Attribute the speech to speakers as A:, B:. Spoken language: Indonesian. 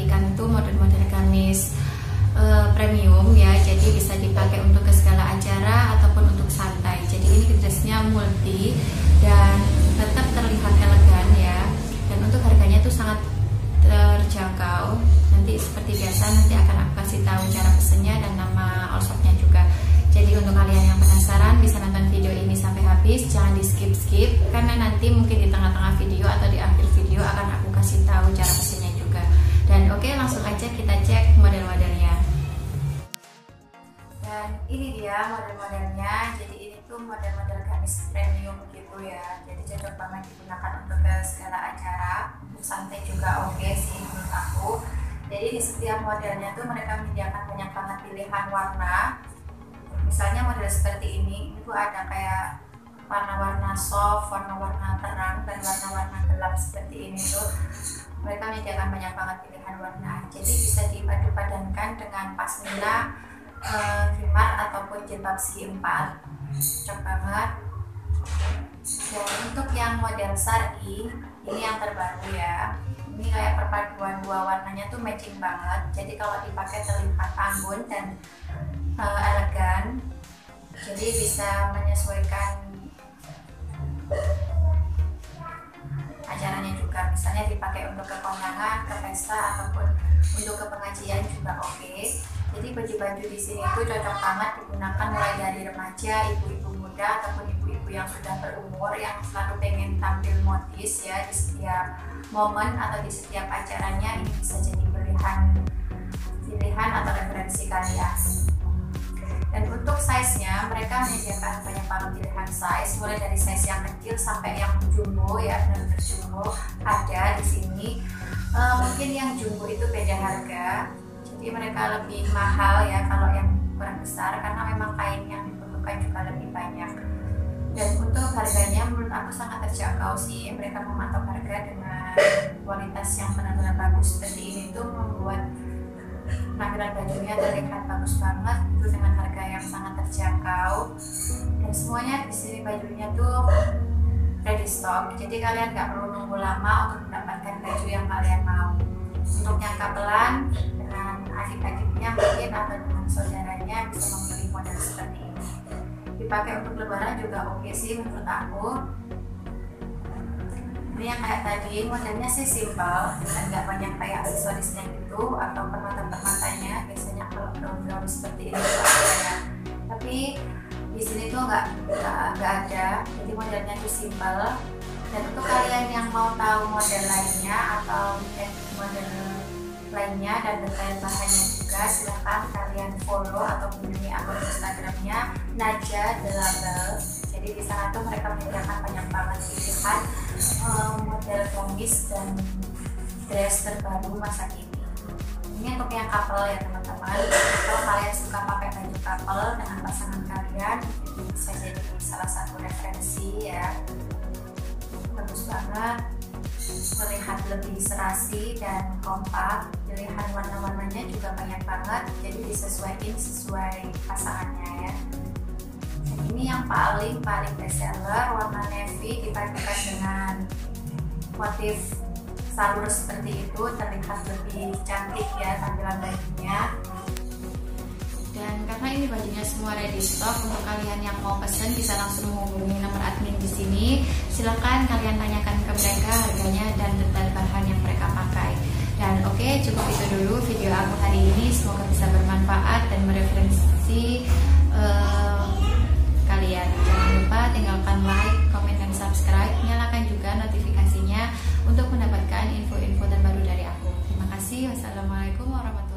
A: bagikan itu model-model gamis uh, premium ya jadi bisa dipakai untuk ke segala acara ataupun untuk santai. Jadi ini dressnya multi dan tetap terlihat elegan ya. Dan untuk harganya itu sangat terjangkau. Nanti seperti biasa nanti akan aku kasih tahu cara pesennya dan nama all juga. Jadi untuk kalian yang penasaran bisa nonton video ini sampai habis. Jangan di skip skip karena nanti mungkin di tengah-tengah video atau di akhir video akan aku dia model-modelnya. Jadi ini tuh model-model gamis premium gitu ya. Jadi cocok banget digunakan untuk segala acara. Santai juga oke okay sih menurut aku. Jadi di setiap modelnya tuh mereka menyediakan banyak banget pilihan warna. Misalnya model seperti ini itu ada kayak warna-warna soft, warna-warna terang dan warna-warna gelap seperti ini tuh. Mereka menyediakan banyak banget pilihan warna. Jadi bisa dipadu padankan dengan pasmina uh, ataupun jilbab segi empat. Cocok banget. Dan untuk yang model sari ini yang terbaru ya. Ini kayak perpaduan dua warnanya tuh matching banget. Jadi kalau dipakai terlihat anggun dan uh, elegan jadi bisa menyesuaikan acaranya juga. Misalnya dipakai untuk ke kondangan, ke pesta ataupun untuk ke pengajian juga oke okay. Jadi baju-baju di sini itu cocok banget digunakan mulai dari remaja, ibu-ibu muda ataupun ibu-ibu yang sudah berumur yang selalu pengen tampil modis ya di setiap momen atau di setiap acaranya ini bisa jadi pilihan pilihan atau referensi kalian. Dan untuk size-nya mereka menyediakan banyak banget pilihan size mulai dari size yang kecil sampai yang jumbo ya benar-benar jumbo ada di sini. Uh, mungkin yang jumbo itu beda harga jadi mereka lebih mahal ya kalau yang kurang besar karena memang kain yang dibutuhkan juga lebih banyak dan untuk harganya menurut aku sangat terjangkau sih mereka mematok harga dengan kualitas yang benar-benar bagus seperti ini tuh membuat penampilan bajunya terlihat bagus banget itu dengan yang sangat terjangkau. Dan semuanya di sini bajunya tuh ready stock. Jadi kalian nggak perlu nunggu lama untuk mendapatkan baju yang kalian mau. Untuk yang kabelan dengan adik-adiknya mungkin atau dengan saudaranya bisa memilih model seperti ini. Dipakai untuk lebaran juga oke okay sih menurut aku. Ini yang kayak tadi modelnya sih simpel dan nggak banyak kayak aksesorisnya gitu atau permata-permatanya. Biasanya kalau gaun-gaun seperti ini tapi di sini tuh nggak nggak ada. Jadi modelnya tuh simpel. Dan untuk kalian yang mau tahu model lainnya atau model lainnya dan detail bahannya juga silahkan kalian follow atau kunjungi akun instagramnya Naja The Label. Jadi di sana tuh mereka menyediakan banyak banget pilihan um, model gamis dan dress terbaru masa kini ini untuk yang couple ya teman-teman. Kalau kalian suka pakai pasangan kalian ini bisa jadi salah satu referensi ya. Bagus banget. Terlihat lebih serasi dan kompak pilihan warna-warnanya juga banyak banget jadi disesuaikan sesuai pasangannya ya. Dan ini yang paling paling best seller warna navy dipadukan dengan motif salur seperti itu terlihat lebih cantik ya tampilan bajunya dan karena ini bajunya semua ready stock untuk kalian yang mau pesen bisa langsung menghubungi nomor admin di sini. Silahkan kalian tanyakan ke mereka harganya dan detail bahan yang mereka pakai. Dan oke okay, cukup itu dulu video aku hari ini. Semoga bisa bermanfaat dan mereferensi uh, kalian. Jangan lupa tinggalkan like komen dan subscribe. Nyalakan juga notifikasinya untuk mendapatkan info-info terbaru dari aku. Terima kasih. Wassalamualaikum warahmatullahi